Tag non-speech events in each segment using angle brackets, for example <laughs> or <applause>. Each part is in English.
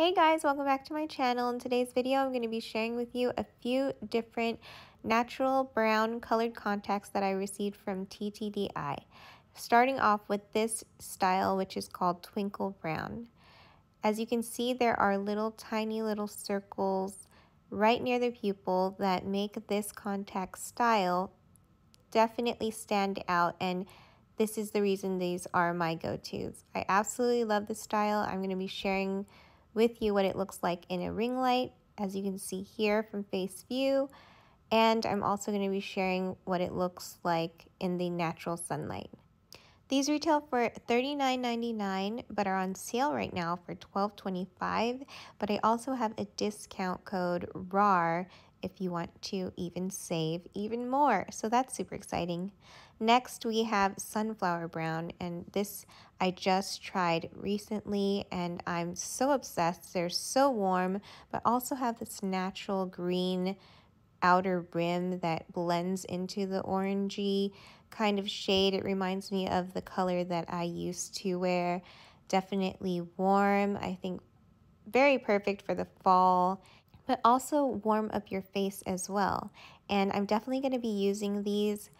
Hey guys, welcome back to my channel. In today's video, I'm going to be sharing with you a few different natural brown colored contacts that I received from TTDEYE. Starting off with this style, which is called Twinkle Brown. As you can see, there are little tiny little circles right near the pupil that make this contact style definitely stand out and this is the reason these are my go-tos. I absolutely love this style. I'm going to be sharing with you what it looks like in a ring light, as you can see here from face view. And I'm also going to be sharing what it looks like in the natural sunlight. These retail for $39.99 but are on sale right now for $12.25. But I also have a discount code RAWR if you want to even save even more. So that's super exciting. Next, we have Sunflower Brown, and this I just tried recently, and I'm so obsessed. They're so warm, but also have this natural green outer rim that blends into the orangey kind of shade. It reminds me of the color that I used to wear. Definitely warm. I think very perfect for the fall but also warm up your face as well. And I'm definitely going to be using these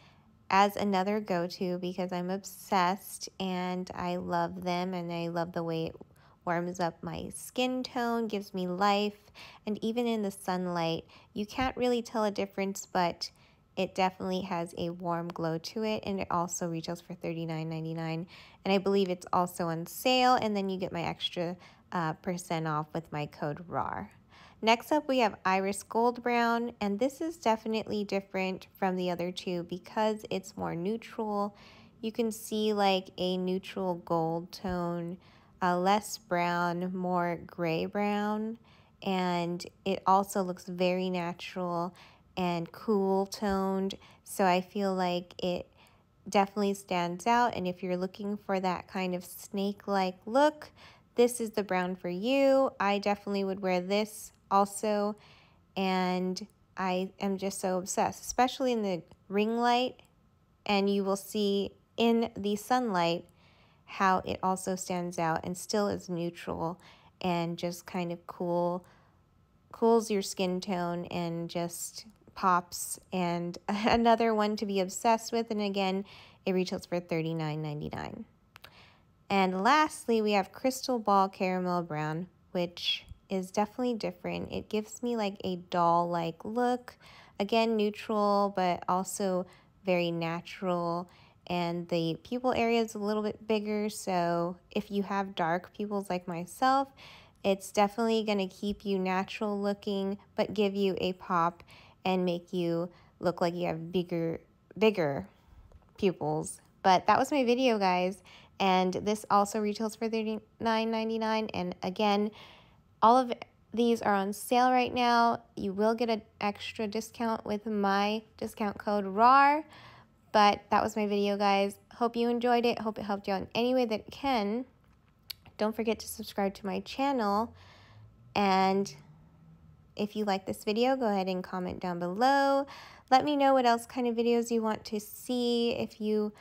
as another go-to because I'm obsessed and I love them and I love the way it warms up my skin tone, gives me life, and even in the sunlight, you can't really tell a difference, but it definitely has a warm glow to it and it also retails for $39.99 and I believe it's also on sale and then you get my extra uh, percent off with my code RAWR. Next up, we have Iris Gold Brown, and this is definitely different from the other two because it's more neutral. You can see like a neutral gold tone, uh, less brown, more gray brown, and it also looks very natural and cool toned. So I feel like it definitely stands out. And if you're looking for that kind of snake-like look, this is the brown for you. I definitely would wear this also. And I am just so obsessed, especially in the ring light. And you will see in the sunlight how it also stands out and still is neutral and just kind of cool, cools your skin tone and just pops. And <laughs> another one to be obsessed with. And again, it retails for $39.99. And lastly, we have Crystal Ball Caramel Brown, which is definitely different. It gives me like a doll-like look. Again, neutral, but also very natural. And the pupil area is a little bit bigger, so if you have dark pupils like myself, it's definitely going to keep you natural looking, but give you a pop and make you look like you have bigger, bigger pupils. But that was my video, guys. And this also retails for $39.99. And again, all of these are on sale right now. You will get an extra discount with my discount code RAWR. But that was my video, guys. Hope you enjoyed it. Hope it helped you out in any way that it can. Don't forget to subscribe to my channel. And if you like this video, go ahead and comment down below. Let me know what else kind of videos you want to see. If you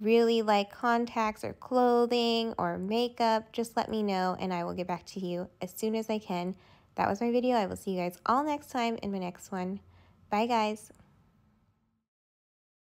really like contacts or clothing or makeup, just let me know and I will get back to you as soon as I can. That was my video. I will see you guys all next time in my next one. Bye, guys.